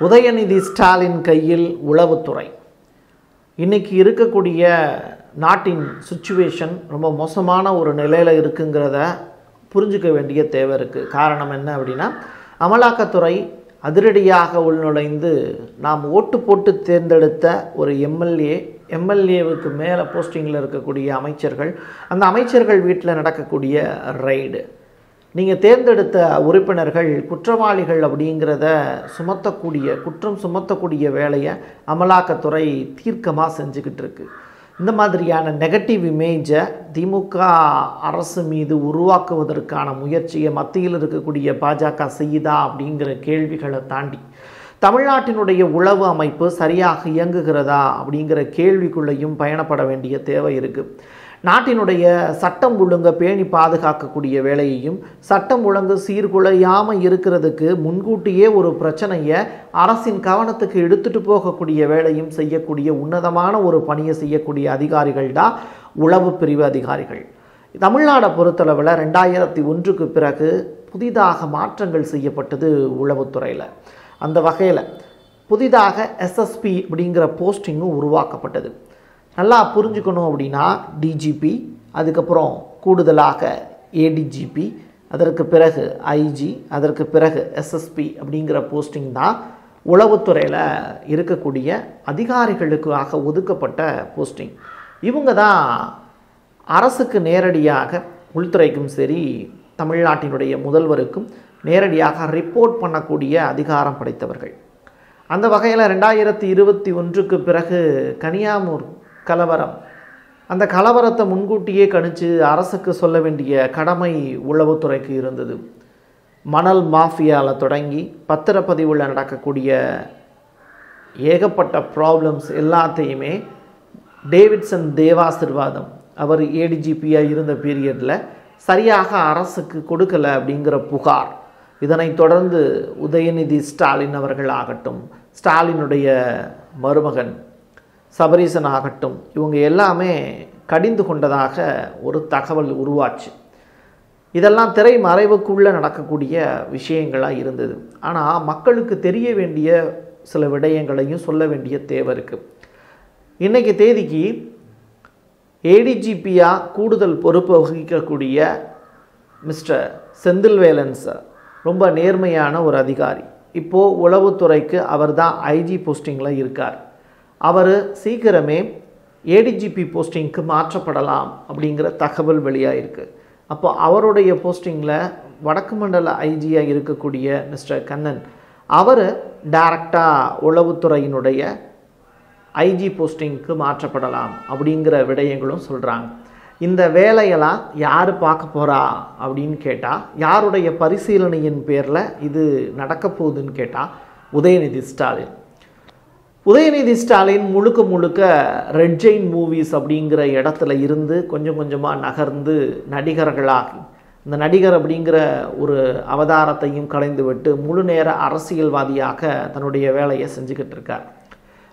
உதயநிதி ஸ்டாலின் கையில் உளவுத்துறை. இன்னைக்கு இருக்கக்கூடிய நாட்டின் சுச்சுவேஷன் ரொம்ப மோசமான ஒரு நிலையில் இருக்குங்கிறத புரிஞ்சுக்க வேண்டிய தேவை இருக்குது காரணம் என்ன அப்படின்னா அமலாக்கத்துறை அதிரடியாக உள்நுழைந்து நாம் ஓட்டு போட்டு தேர்ந்தெடுத்த ஒரு எம்எல்ஏ எம்எல்ஏவுக்கு மேலே போஸ்டிங்கில் இருக்கக்கூடிய அமைச்சர்கள் அந்த அமைச்சர்கள் வீட்டில் நடக்கக்கூடிய ரைடு நீங்கள் தேர்ந்தெடுத்த உறுப்பினர்கள் குற்றவாளிகள் அப்படிங்கிறத சுமத்தக்கூடிய குற்றம் சுமத்தக்கூடிய வேலையை அமலாக்கத்துறை தீர்க்கமாக செஞ்சுக்கிட்டு இருக்கு. இந்த மாதிரியான நெகட்டிவ் இமேஜை திமுக அரசு மீது உருவாக்குவதற்கான முயற்சியை மத்தியில் இருக்கக்கூடிய பாஜக செய்யுதா அப்படிங்கிற கேள்விகளை தாண்டி தமிழ்நாட்டினுடைய உளவு அமைப்பு சரியாக இயங்குகிறதா அப்படிங்கிற கேள்விக்குள்ளேயும் பயணப்பட வேண்டிய தேவை இருக்குது நாட்டினுடைய சட்டம் ஒழுங்கை பேணி பாதுகாக்கக்கூடிய வேலையையும் சட்டம் ஒழுங்கு சீர்குலையாமல் இருக்கிறதுக்கு முன்கூட்டியே ஒரு பிரச்சனையை அரசின் கவனத்துக்கு எடுத்துட்டு போகக்கூடிய வேலையும் செய்யக்கூடிய உன்னதமான ஒரு பணியை செய்யக்கூடிய அதிகாரிகள் தான் உளவு பிரிவு அதிகாரிகள். தமிழ்நாடை பொறுத்தளவில் ரெண்டாயிரத்தி ஒன்றுக்கு பிறகு புதிதாக மாற்றங்கள் செய்யப்பட்டது உளவுத்துறையில் அந்த வகையில் புதிதாக எஸ்எஸ்பி அப்படிங்கிற போஸ்டிங்கும் உருவாக்கப்பட்டது. நல்லா புரிஞ்சுக்கணும் அப்படின்னா டிஜிபி அதுக்கப்புறம் கூடுதலாக ஏடிஜிபி அதற்கு பிறகு ஐஜி அதற்கு பிறகு எஸ்எஸ்பி அப்படிங்கிற போஸ்டிங் தான் உளவுத்துறையில் இருக்கக்கூடிய அதிகாரிகளுக்காக ஒதுக்கப்பட்ட போஸ்டிங் இவங்க தான் அரசுக்கு நேரடியாக உள்துறைக்கும் சரி தமிழ்நாட்டினுடைய முதல்வருக்கும் நேரடியாக ரிப்போர்ட் பண்ணக்கூடிய அதிகாரம் படைத்தவர்கள். அந்த வகையில் ரெண்டாயிரத்தி இருபத்தி ஒன்றுக்கு பிறகு கனியாமூர் கலவரம். அந்த கலவரத்தை முன்கூட்டியே கணித்து அரசுக்கு சொல்ல வேண்டிய கடமை உளவுத்துறைக்கு இருந்தது. மணல் மாஃபியாவில் தொடங்கி பத்திரப்பதிவில் நடக்கக்கூடிய ஏகப்பட்ட ப்ராப்ளம்ஸ் எல்லாத்தையுமே டேவிட்சன் தேவாசிர்வாதம் அவர் ஏடிஜிபியாக இருந்த பீரியடில் சரியாக அரசுக்கு கொடுக்கலை அப்படிங்கிற புகார். இதனைத் தொடர்ந்து உதயநிதி ஸ்டாலின் அவர்கள் ஆகட்டும் ஸ்டாலினுடைய மருமகன் சபரீசன் ஆகட்டும் இவங்க எல்லாமே கடிந்து கொண்டதாக ஒரு தகவல் உருவாச்சு. இதெல்லாம் திரை மறைவுக்குள்ளே நடக்கக்கூடிய விஷயங்களாக இருந்தது. ஆனால் மக்களுக்கு தெரிய வேண்டிய சில விடயங்களையும் சொல்ல வேண்டிய தேவை இருக்குது இன்றைக்கு தேதிக்கு ஏடிஜிபியாக கூடுதல் பொறுப்பு வகிக்கக்கூடிய மிஸ்டர் செந்தில்வேலன் சார் ரொம்ப நேர்மையான ஒரு அதிகாரி. இப்போது உளவுத்துறைக்கு அவர் தான் ஐஜி போஸ்டிங்கில் இருக்கார். அவர் சீக்கிரமே ஏடிஜிபி போஸ்டிங்க்கு மாற்றப்படலாம் அப்படிங்கிற தகவல் வெளியாகிருக்கு அப்போ அவருடைய போஸ்டிங்கில் வடக்கு மண்டல ஐஜியாக இருக்கக்கூடிய மிஸ்டர் கண்ணன் அவர் டைரக்டாக உளவுத்துறையினுடைய ஐஜி போஸ்டிங்க்கு மாற்றப்படலாம் அப்படிங்கிற விடயங்களும் சொல்கிறாங்க இந்த வேலையெல்லாம் யார் பார்க்க போகிறா அப்படின்னு கேட்டால் யாருடைய பரிசீலனையின் பேரில் இது நடக்க போகுதுன்னு கேட்டால் உதயநிதி ஸ்டாலின். உதயநிதி ஸ்டாலின் முழுக்க முழுக்க ரெட் ஜெயின் மூவிஸ் அப்படிங்கிற இடத்துல இருந்து கொஞ்சம் கொஞ்சமாக நகர்ந்து நடிகர்களாகி இந்த நடிகர் அப்படிங்கிற ஒரு அவதாரத்தையும் கலைந்துவிட்டு முழு நேர அரசியல்வாதியாக தன்னுடைய வேலையை செஞ்சுக்கிட்டு இருக்கார்.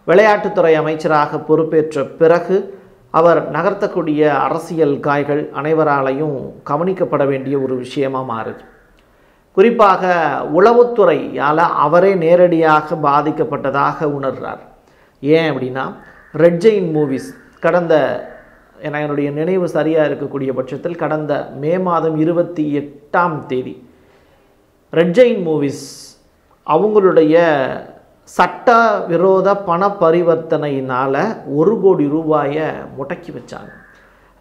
விளையாட்டுத்துறை அமைச்சராக பொறுப்பேற்ற பிறகு அவர் நகர்த்தக்கூடிய அரசியல் காய்கள் அனைவராலையும் கவனிக்கப்பட வேண்டிய ஒரு விஷயமாக மாறுது. குறிப்பாக உளவுத்துறையால் அவரே நேரடியாக பாதிக்கப்பட்டதாக உணர்றார். ஏன் அப்படின்னா ரெட் ஜெயின் மூவிஸ் கடந்த என என்னுடைய நினைவு சரியாக இருக்கக்கூடிய பட்சத்தில் கடந்த மே மாதம் இருபத்தி எட்டாம் தேதி ரெட் ஜெயின் மூவிஸ் அவங்களுடைய சட்ட விரோத பண பரிவர்த்தனையினால் ஒரு கோடி ரூபாயை முடக்கி வச்சாங்க.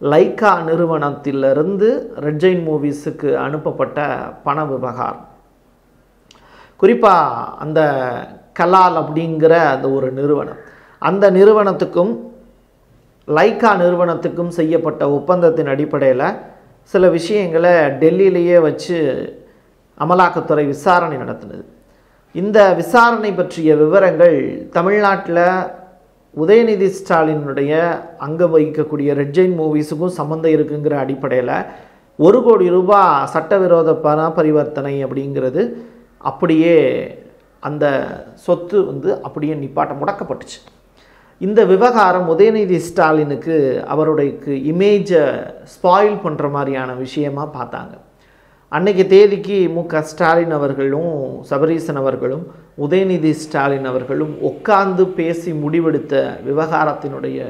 லைக்கா நிறுவனத்திலிருந்து ரெட்ஜைன் மூவிஸுக்கு அனுப்பப்பட்ட பண விவகாரம். குறிப்பாக அந்த கலால் அப்படிங்கிற அந்த ஒரு நிறுவனம். அந்த நிறுவனத்துக்கும் லைக்கா நிறுவனத்துக்கும் செய்யப்பட்ட ஒப்பந்தத்தின் அடிப்படையில் சில விஷயங்களை டெல்லியிலேயே வச்சு அமலாக்கத்துறை விசாரணை நடத்தினது. இந்த விசாரணை பற்றிய விவரங்கள் தமிழ்நாட்டில் உதயநிதி ஸ்டாலினுடைய அங்கம் வகிக்கக்கூடிய ரெட் ஜெயின் மூவிஸுக்கும் சம்மந்தம் இருக்குங்கிற அடிப்படையில் ஒரு கோடி ரூபாய் சட்டவிரோத பண பரிவர்த்தனை அப்படிங்கிறது அப்படியே அந்த சொத்து வந்து அப்படியே நிப்பாட்ட முடக்கப்பட்டுச்சு. இந்த விவகாரம் உதயநிதி ஸ்டாலினுக்கு அவருடைய இமேஜை ஸ்பாயில் பண்ணுற மாதிரியான விஷயமா பார்த்தாங்க. அன்னைக்கு தேதிக்கு மு க ஸ்டாலின் அவர்களும் சபரீசன் அவர்களும் உதயநிதி ஸ்டாலின் அவர்களும் உட்கார்ந்து பேசி முடிவெடுத்த விவகாரத்தினுடைய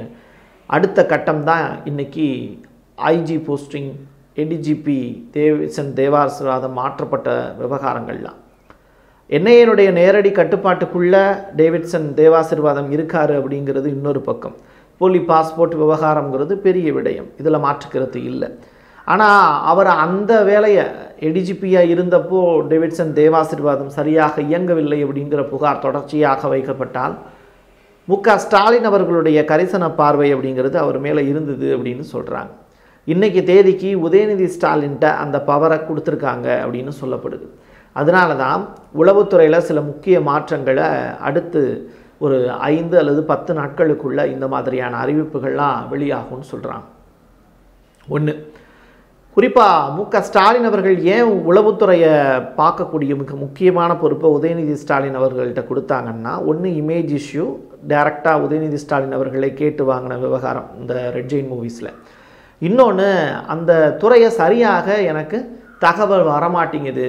அடுத்த கட்டம் தான் இன்னைக்கு ஐஜி போஸ்டிங் எடிஜிபி தேவிசன் தேவாசிர்வாதம் மாற்றப்பட்ட விவகாரங்கள்லாம். என்ஐஏனுடைய நேரடி கட்டுப்பாட்டுக்குள்ள டேவிட்சன் தேவாசிர்வாதம் இருக்காரு அப்படிங்கிறது இன்னொரு பக்கம். போலி பாஸ்போர்ட் விவகாரங்கிறது பெரிய விடயம். இதில் மாற்றுக்கிறது இல்லை. ஆனால் அவர் அந்த வேலையை எடிஜிபியாக இருந்தப்போ டேவிட்சன் தேவாசிர்வாதம் சரியாக இயங்கவில்லை அப்படிங்கிற புகார் தொடர்ச்சியாக வைக்கப்பட்டால் மு க ஸ்டாலின் அவர்களுடைய கரிசன பார்வை அப்படிங்கிறது அவர் மேலே இருந்தது அப்படின்னு சொல்கிறாங்க இன்றைக்கி தேதிக்கு உதயநிதி ஸ்டாலின்ட்ட அந்த பவரை கொடுத்துருக்காங்க அப்படின்னு சொல்லப்படுது. அதனால தான் உளவுத்துறையில் சில முக்கிய மாற்றங்களை அடுத்து ஒரு ஐந்து அல்லது பத்து நாட்களுக்குள்ள இந்த மாதிரியான அறிவிப்புகள்லாம் வெளியாகும்னு சொல்கிறாங்க ஒன்று குறிப்பாக மு க ஸ்டாலின் அவர்கள் ஏன் உளவுத்துறையை பார்க்கக்கூடிய மிக முக்கியமான பொறுப்பை உதயநிதி ஸ்டாலின் அவர்கள்ட்ட கொடுத்தாங்கன்னா ஒன்று இமேஜ் இஷ்யூ டைரக்டாக உதயநிதி ஸ்டாலின் அவர்களை கேட்டு வாங்கின விவகாரம் இந்த ரெட் ஜெயின் மூவிஸில் இன்னொன்று அந்த துறையை சரியாக எனக்கு தகவல் வரமாட்டேங்குது.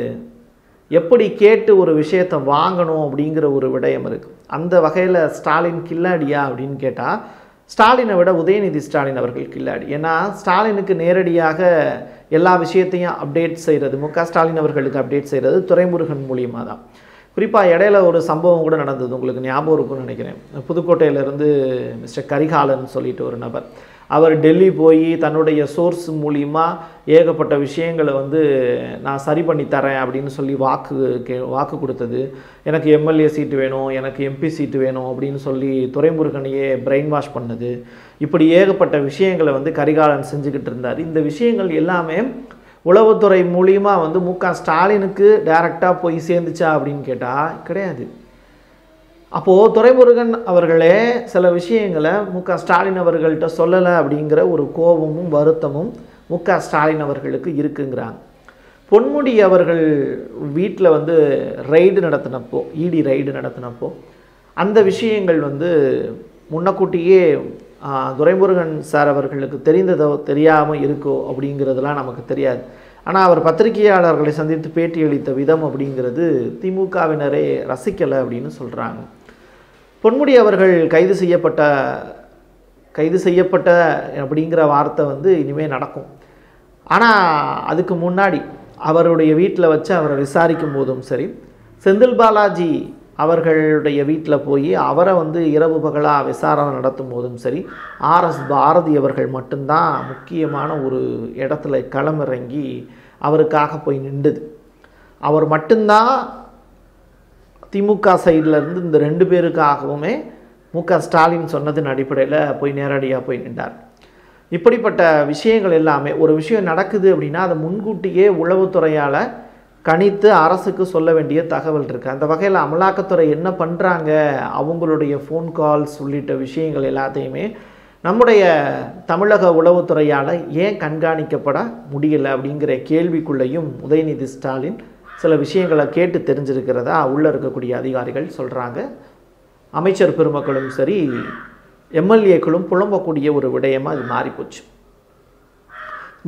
எப்படி கேட்டு ஒரு விஷயத்தை வாங்கணும் அப்படிங்கிற ஒரு விடயம் இருக்குது அந்த வகையில் ஸ்டாலின் கில்லாடியா அப்படின்னு கேட்டால் ஸ்டாலினை விட உதயநிதி ஸ்டாலின் அவர்கள் கில்லாடி. ஏன்னா ஸ்டாலினுக்கு நேரடியாக எல்லா விஷயத்தையும் அப்டேட் செய்கிறது மு க ஸ்டாலின் அவர்களுக்கு அப்டேட் செய்கிறது துரைமுருகன் மூலியமாக தான். குறிப்பாக இடையில ஒரு சம்பவம் கூட நடந்தது. உங்களுக்கு ஞாபகம் இருக்கும்னு நினைக்கிறேன். புதுக்கோட்டையிலேருந்து மிஸ்டர் கரிகாலன் சொல்லிட்டு ஒரு நபர். அவர் டெல்லி போய் தன்னுடைய சோர்ஸ் மூலிமா ஏகப்பட்ட விஷயங்களை வந்து நான் சரி பண்ணி தரேன் அப்படின்னு சொல்லி வாக்கு கே வாக்கு கொடுத்தது. எனக்கு எம்எல்ஏ சீட்டு வேணும் எனக்கு எம்பி சீட்டு வேணும் அப்படின்னு சொல்லி துரைமுருகனையே பிரெயின் வாஷ் பண்ணது. இப்படி ஏகப்பட்ட விஷயங்களை வந்து கரிகாலன் செஞ்சுக்கிட்டு இருந்தார். இந்த விஷயங்கள் எல்லாமே உளவுத்துறை மூலியமாக வந்து மு க ஸ்டாலினுக்கு டைரெக்டாக போய் சேர்ந்துச்சா அப்படின்னு கேட்டால் கிடையாது. அப்போது துரைமுருகன் அவர்களே சில விஷயங்களை மு க ஸ்டாலின் அவர்கள்ட்ட சொல்லலை அப்படிங்கிற ஒரு கோபமும் வருத்தமும் மு க ஸ்டாலின் அவர்களுக்கு இருக்குங்கிறாங்க. பொன்முடி அவர்கள் வீட்டில் வந்து ரைடு நடத்தினப்போ இடி ரைடு நடத்தினப்போ அந்த விஷயங்கள் வந்து முன்னக்கூட்டியே துரைமுருகன் சார் அவர்களுக்கு தெரிந்ததோ தெரியாமல் இருக்கோ அப்படிங்கிறதுலாம் நமக்கு தெரியாது. ஆனால் அவர் பத்திரிகையாளர்களை சந்தித்து பேட்டியளித்த விதம் அப்படிங்கிறது திமுகவினரே ரசிக்கலை அப்படின்னு சொல்கிறாங்க பொன்முடி அவர்கள் கைது செய்யப்பட்ட கைது செய்யப்பட்ட அப்படிங்கிற வார்த்தை வந்து இனிமேல் நடக்கும். ஆனால் அதுக்கு முன்னாடி அவருடைய வீட்டில் வச்சு அவரை விசாரிக்கும் போதும் சரி செந்தில் பாலாஜி அவர்களுடைய வீட்டில் போய் அவரை வந்து இரவு பகலாக விசாரணை நடத்தும் போதும் சரி ஆர்எஸ் பாரதி அவர்கள் மட்டும்தான் முக்கியமான ஒரு இடத்துல களமிறங்கி அவருக்காக போய் நின்றுது. அவர் மட்டும்தான் திமுக சைட்லேருந்து இந்த ரெண்டு பேருக்காகவுமே மு க ஸ்டாலின் சொன்னதின் அடிப்படையில் போய் நேரடியாக போய் நின்றார். இப்படிப்பட்ட விஷயங்கள் எல்லாமே ஒரு விஷயம் நடக்குது அப்படின்னா அதை முன்கூட்டியே உளவுத்துறையால் கணித்து அரசுக்கு சொல்ல வேண்டிய தகவல் இருக்குது அந்த வகையில் அமலாக்கத்துறை என்ன பண்ணுறாங்க அவங்களுடைய ஃபோன் கால்ஸ் உள்ளிட்ட விஷயங்கள் எல்லாத்தையுமே நம்முடைய தமிழக உளவுத்துறையால் ஏன் கண்காணிக்கப்பட முடியலை அப்படிங்கிற கேள்விக்குள்ளேயும் உதயநிதி ஸ்டாலின் சில விஷயங்களை கேட்டு தெரிஞ்சிருக்கிறதா? உள்ளே இருக்கக்கூடிய அதிகாரிகள் சொல்கிறாங்க அமைச்சர் பெருமக்களும் சரி எம்எல்ஏக்களும் புலம்பக்கூடிய ஒரு விடயமாக இது மாறிப்போச்சு.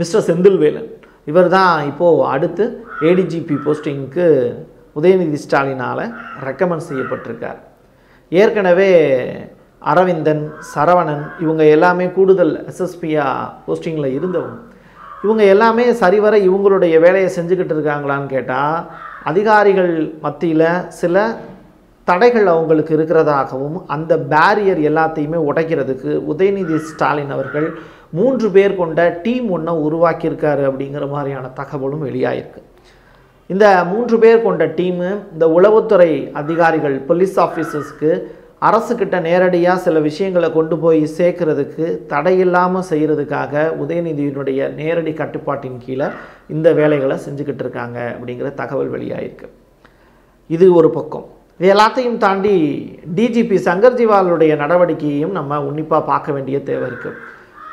மிஸ்டர் செந்தில்வேலன் இவர் தான் இப்போது அடுத்து ஏடிஜிபி போஸ்டிங்க்கு உதயநிதி ஸ்டாலினால் ரெக்கமெண்ட் செய்யப்பட்டிருக்கார். ஏற்கனவே அரவிந்தன் சரவணன் இவங்க எல்லாமே கூடுதல் எஸ்எஸ்பியாக போஸ்டிங்கில் இருந்தவங்க. இவங்க எல்லாமே சரிவர இவங்களுடைய வேலையை செஞ்சுக்கிட்டு இருக்காங்களான்னு கேட்டால் அதிகாரிகள் மத்தியில் சில தடைகள் அவங்களுக்கு இருக்கிறதாகவும் அந்த பேரியர் எல்லாத்தையுமே உடைக்கிறதுக்கு உதயநிதி ஸ்டாலின் அவர்கள் மூன்று பேர் கொண்ட டீம் ஒன்றை உருவாக்கியிருக்காரு அப்படிங்கிற மாதிரியான தகவலும் வெளியாகிருக்கு இந்த மூன்று பேர் கொண்ட டீமு இந்த உளவுத்துறை அதிகாரிகள் போலீஸ் ஆஃபீஸர்ஸ்க்கு அரசுக்கிட்ட நேரடியாக சில விஷயங்களை கொண்டு போய் சேர்க்கறதுக்கு தடையில்லாமல் செய்கிறதுக்காக உதயநிதியினுடைய நேரடி கட்டுப்பாட்டின் கீழே இந்த வேலைகளை செஞ்சுக்கிட்டு இருக்காங்க அப்படிங்கிற தகவல் வெளியாயிருக்கு. இது ஒரு பக்கம். இது எல்லாத்தையும் தாண்டி டிஜிபி சங்கர் ஜிவாலுடைய நடவடிக்கையையும் நம்ம உன்னிப்பாக பார்க்க வேண்டிய தேவை இருக்குது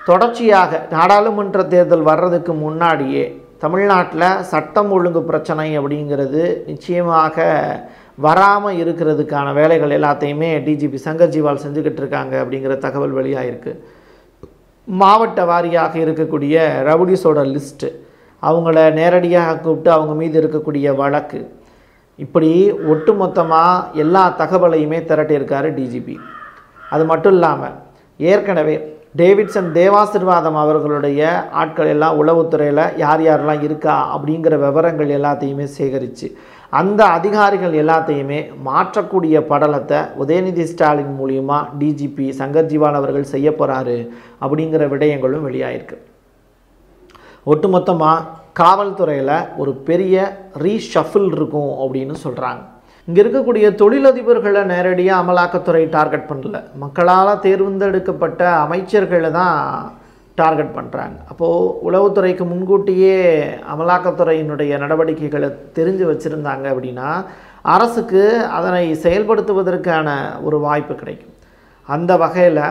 தொடர்ச்சியாக நாடாளுமன்ற தேர்தல் வர்றதுக்கு முன்னாடியே தமிழ்நாட்டில் சட்டம் ஒழுங்கு பிரச்சனை அப்படிங்கிறது நிச்சயமாக வராமல் இருக்கிறதுக்கான வேலைகள் எல்லாத்தையுமே டிஜிபி சங்கர் ஜிவால் செஞ்சுக்கிட்டு இருக்காங்க அப்படிங்கிற தகவல் வெளியாயிருக்கு. மாவட்ட வாரியாக இருக்கக்கூடிய ரவுடிஸோட லிஸ்ட்டு அவங்கள நேரடியாக கூப்பிட்டு அவங்க மீது இருக்கக்கூடிய வழக்கு. இப்படி ஒட்டுமொத்தமாக எல்லா தகவலையுமே திரட்டியிருக்காரு டிஜிபி அது மட்டும் இல்லாமல் ஏற்கனவே டேவிட்சன் தேவாசிர்வாதம் அவர்களுடைய ஆட்கள் எல்லாம் உளவுத்துறையில் யார் யாரெல்லாம் இருக்கா அப்படிங்கிற விவரங்கள் எல்லாத்தையுமே சேகரித்து அந்த அதிகாரிகள் எல்லாத்தையுமே மாற்றக்கூடிய படலத்தை உதயநிதி ஸ்டாலின் மூலியமாக டிஜிபி சங்கர் ஜிவால் அவர்கள் செய்ய போகிறாரு அப்படிங்கிற விடயங்களும் வெளியாயிருக்கு. ஒட்டுமொத்தமாக காவல்துறையில் ஒரு பெரிய ரீஷஃபில் இருக்கும் அப்படின்னு சொல்கிறாங்க இங்கே இருக்கக்கூடிய தொழிலதிபர்களை நேரடியாக அமலாக்கத்துறை டார்கெட் பண்ணல. மக்களால் தேர்ந்தெடுக்கப்பட்ட அமைச்சர்களை தான் டார்கெட் பண்ணுறாங்க அப்போது உளவுத்துறைக்கு முன்கூட்டியே அமலாக்கத்துறையினுடைய நடவடிக்கைகளை தெரிஞ்சு வச்சுருந்தாங்க அப்படின்னா அரசுக்கு அதனை செயல்படுத்துவதற்கான ஒரு வாய்ப்பு கிடைக்கும். அந்த வகையில்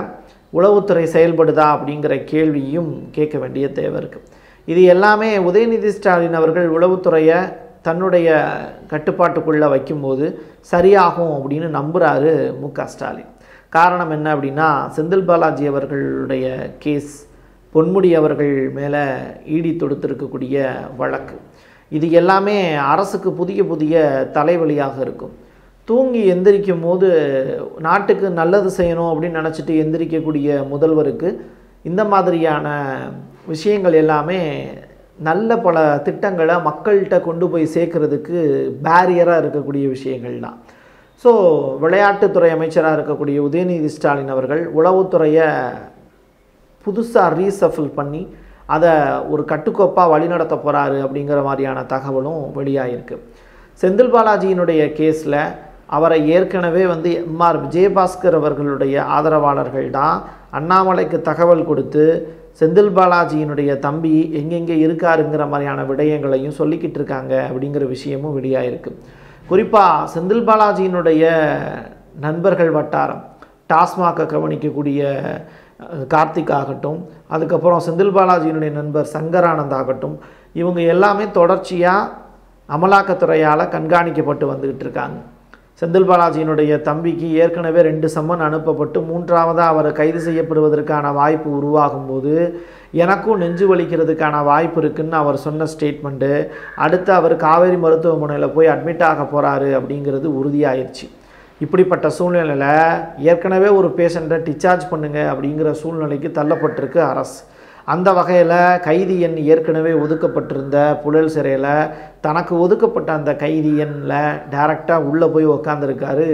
உளவுத்துறை செயல்படுதா அப்படிங்கிற கேள்வியும் கேட்க வேண்டிய தேவை இருக்குது இது எல்லாமே உதயநிதி ஸ்டாலின் அவர்கள் உளவுத்துறையை தன்னுடைய கட்டுப்பாட்டுக்குள்ளே வைக்கும்போது சரியாகும் அப்படின்னு நம்புகிறாரு மு க ஸ்டாலின். காரணம் என்ன அப்படின்னா செந்தில் பாலாஜி அவர்களுடைய கேஸ் பொன்முடி அவர்கள் மேலே ஈடி தொடுத்திருக்கக்கூடிய வழக்கு. இது எல்லாமே அரசுக்கு புதிய புதிய தலைவலியாக இருக்கும். தூங்கி எந்திரிக்கும் போது நாட்டுக்கு நல்லது செய்யணும் அப்படின்னு நினச்சிட்டு எந்திரிக்கக்கூடிய முதல்வருக்கு இந்த மாதிரியான விஷயங்கள் எல்லாமே நல்ல பல திட்டங்களை மக்கள்கிட்ட கொண்டு போய் சேர்க்கறதுக்கு பேரியராக இருக்கக்கூடிய விஷயங்கள் தான் ஸோ விளையாட்டுத்துறை அமைச்சராக இருக்கக்கூடிய உதயநிதி ஸ்டாலின் அவர்கள் உளவுத்துறையை புதுசாக ரீசஃபில் பண்ணி அதை ஒரு கட்டுக்கோப்பாக வழிநடத்த போகிறாரு அப்படிங்கிற மாதிரியான தகவலும் வெளியாகிருக்கு செந்தில் பாலாஜியினுடைய கேஸில் அவரை ஏற்கனவே வந்து எம்ஆர் விஜயபாஸ்கர் அவர்களுடைய ஆதரவாளர்கள் தான் அண்ணாமலைக்கு தகவல் கொடுத்து செந்தில் பாலாஜியினுடைய தம்பி எங்கெங்கே இருக்காருங்கிற மாதிரியான விடயங்களையும் சொல்லிக்கிட்டு இருக்காங்க அப்படிங்கிற விஷயமும் வெளியாயிருக்கு. குறிப்பாக செந்தில் பாலாஜியினுடைய நண்பர்கள் வட்டாரம் டாஸ்மாகை கவனிக்கக்கூடிய கார்த்திக் ஆகட்டும் அதுக்கப்புறம் செந்தில் பாலாஜியினுடைய நண்பர் சங்கரானந்த் ஆகட்டும் இவங்க எல்லாமே தொடர்ச்சியாக அமலாக்கத்துறையால் கண்காணிக்கப்பட்டு வந்துக்கிட்டு இருக்காங்க. செந்தில் பாலாஜியினுடைய தம்பிக்கு ஏற்கனவே ரெண்டு சம்மன் அனுப்பப்பட்டு மூன்றாவதாக அவர் கைது செய்யப்படுவதற்கான வாய்ப்பு உருவாகும் போது எனக்கும் நெஞ்சு வலிக்கிறதுக்கான வாய்ப்பு இருக்குன்னு அவர் சொன்ன ஸ்டேட்மெண்ட்டு அடுத்து அவர் காவேரி மருத்துவமனையில் போய் அட்மிட் ஆக போகிறாரு அப்படிங்கிறது உறுதியாயிருச்சு. இப்படிப்பட்ட சூழ்நிலையில் ஏற்கனவே ஒரு பேஷண்ட்டை டிஸ்சார்ஜ் பண்ணுங்க அப்படிங்கிற சூழ்நிலைக்கு தள்ளப்பட்டிருக்கு அரசு. அந்த வகையில் கைதி எண் ஏற்கனவே ஒதுக்கப்பட்டிருந்த புழல் சிறையில் தனக்கு ஒதுக்கப்பட்ட அந்த கைதி எண்ணில் டைரெக்டாக உள்ளே போய் உக்காந்துருக்காரு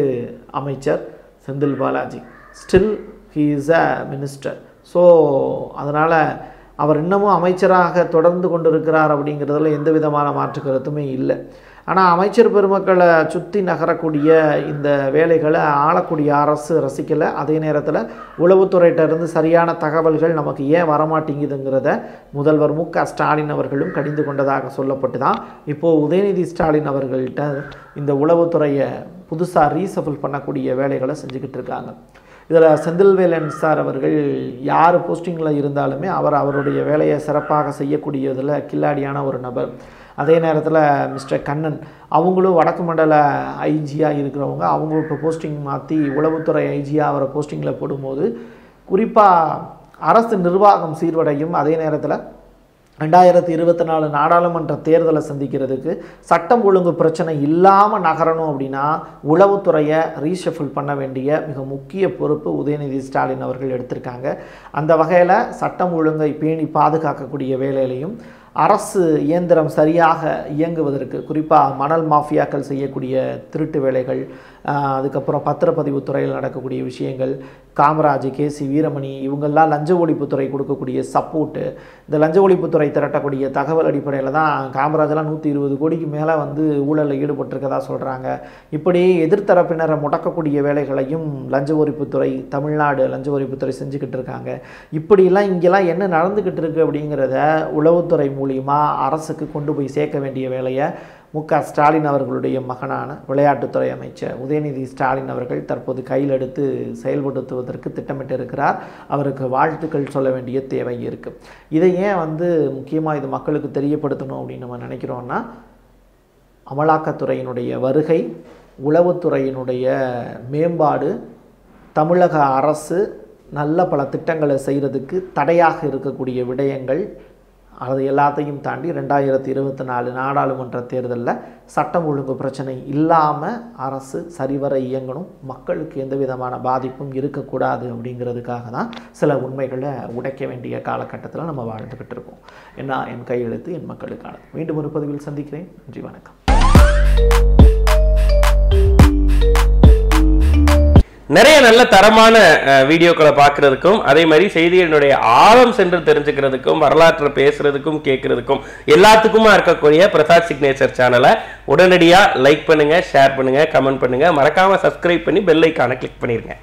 அமைச்சர் Senthil Balaji. Still he is a minister so அதனால் அவர் இன்னமும் அமைச்சராக தொடர்ந்து கொண்டிருக்கிறார் அப்படிங்கிறதுல எந்த விதமான மாற்று கருத்துமே இல்லை. ஆனால் அமைச்சர் பெருமக்களை சுற்றி நகரக்கூடிய இந்த வேலைகளை ஆளக்கூடிய அரசு ரசிக்கலை. அதே நேரத்தில் உளவுத்துறையிட்ட இருந்து சரியான தகவல்கள் நமக்கு ஏன் வரமாட்டேங்குதுங்கிறத முதல்வர் மு க ஸ்டாலின் அவர்களும் கடிந்து கொண்டதாக சொல்லப்பட்டு தான் இப்போது உதயநிதி ஸ்டாலின் அவர்கள்ட்ட இந்த உளவுத்துறையை புதுசாக ரீசஃபில் பண்ணக்கூடிய வேலைகளை செஞ்சுக்கிட்டு இருக்காங்க. இதில் செந்தில்வேலன் சார் அவர்கள் யார் போஸ்டிங்கில் இருந்தாலுமே அவர் அவருடைய வேலையை சிறப்பாக செய்யக்கூடியதில் கில்லாடியான ஒரு நபர். அதே நேரத்தில் மிஸ்டர் கண்ணன் அவங்களும் வடக்கு மண்டல ஐஜியாக இருக்கிறவங்க அவங்க இப்போ போஸ்டிங் மாற்றி உளவுத்துறை ஐஜியாக அவரை போஸ்டிங்கில் போடும்போது குறிப்பாக அரசு நிர்வாகம் சீர்வடையும் அதே நேரத்தில் ரெண்டாயிரத்தி இருபத்தி நாலு நாடாளுமன்ற தேர்தலை சந்திக்கிறதுக்கு சட்டம் ஒழுங்கு பிரச்சனை இல்லாமல் நகரணும் அப்படின்னா உளவுத்துறையை ரீஷஃபில் பண்ண வேண்டிய மிக முக்கிய பொறுப்பு உதயநிதி ஸ்டாலின் அவர்கள் எடுத்திருக்காங்க. அந்த வகையில் சட்டம் ஒழுங்கை பேணி பாதுகாக்கக்கூடிய வேலையிலையும் அரசு இயந்திரம் சரியாக இயங்குவதற்கு குறிப்பாக மணல் மாஃபியாக்கள் செய்யக்கூடிய திருட்டு வேலைகள் அதுக்கப்புறம் பத்திரப்பதிவு துறையில் நடக்கக்கூடிய விஷயங்கள் காமராஜ் கே சி வீரமணி இவங்கெல்லாம் லஞ்ச ஒழிப்புத்துறை கொடுக்கக்கூடிய சப்போர்ட்டு இந்த லஞ்ச ஒழிப்புத்துறை திரட்டக்கூடிய தகவல் அடிப்படையில் தான் காமராஜெலாம் நூற்றி இருபது கோடிக்கு மேலே வந்து ஊழலில் ஈடுபட்டிருக்கதா சொல்கிறாங்க இப்படி எதிர்த்தரப்பினரை முடக்கக்கூடிய வேலைகளையும் லஞ்ச ஒழிப்புத்துறை தமிழ்நாடு லஞ்ச ஒழிப்புத்துறை செஞ்சுக்கிட்டு இருக்காங்க. இப்படிலாம் இங்கெல்லாம் என்ன நடந்துக்கிட்டு இருக்குது அப்படிங்கிறத உளவுத்துறை மூலியமாக அரசுக்கு கொண்டு போய் சேர்க்க வேண்டிய வேலையை மு க. ஸ்டாலின் அவர்களுடைய மகனான விளையாட்டுத்துறை அமைச்சர் உதயநிதி ஸ்டாலின் அவர்கள் தற்போது கையில் எடுத்து செயல்படுத்துவதற்கு திட்டமிட்டு இருக்கிறார் அவருக்கு வாழ்த்துக்கள் சொல்ல வேண்டிய தேவை இருக்குது இதை ஏன் வந்து முக்கியமாக இது மக்களுக்கு தெரியப்படுத்தணும் அப்படின்னு நம்ம நினைக்கிறோன்னா அமலாக்கத்துறையினுடைய வருகை உளவுத்துறையினுடைய மேம்பாடு தமிழக அரசு நல்ல பல திட்டங்களை செய்கிறதுக்கு தடையாக இருக்கக்கூடிய விடயங்கள் அது எல்லாத்தையும் தாண்டி ரெண்டாயிரத்தி இருபத்தி நாலு நாடாளுமன்ற தேர்தலில் சட்டம் ஒழுங்கு பிரச்சனை இல்லாமல் அரசு சரிவர இயங்கணும் மக்களுக்கு எந்த விதமான பாதிப்பும் இருக்கக்கூடாது அப்படிங்கிறதுக்காக தான் சில உண்மைகளை உடைக்க வேண்டிய காலகட்டத்தில் நம்ம வாழ்ந்துக்கிட்டு இருக்கோம். என்ன என் கையெழுத்து என் மக்களுக்கானது. மீண்டும் ஒரு பதிவில் சந்திக்கிறேன். நன்றி வணக்கம். நிறைய நல்ல தரமான வீடியோக்களை பார்க்கறதுக்கும் அதே மாதிரி செய்திகளினுடைய ஆழம் சென்று தெரிஞ்சுக்கிறதுக்கும் வரலாற்றை பேசுறதுக்கும் கேட்கறதுக்கும் எல்லாத்துக்குமா இருக்கக்கூடிய பிரசாத் சிக்னேச்சர் சேனலை உடனடியாக லைக் பண்ணுங்க ஷேர் பண்ணுங்க கமெண்ட் பண்ணுங்க. மறக்காம சப்ஸ்கிரைப் பண்ணி பெல் ஐக்கானை கிளிக் பண்ணிருங்க.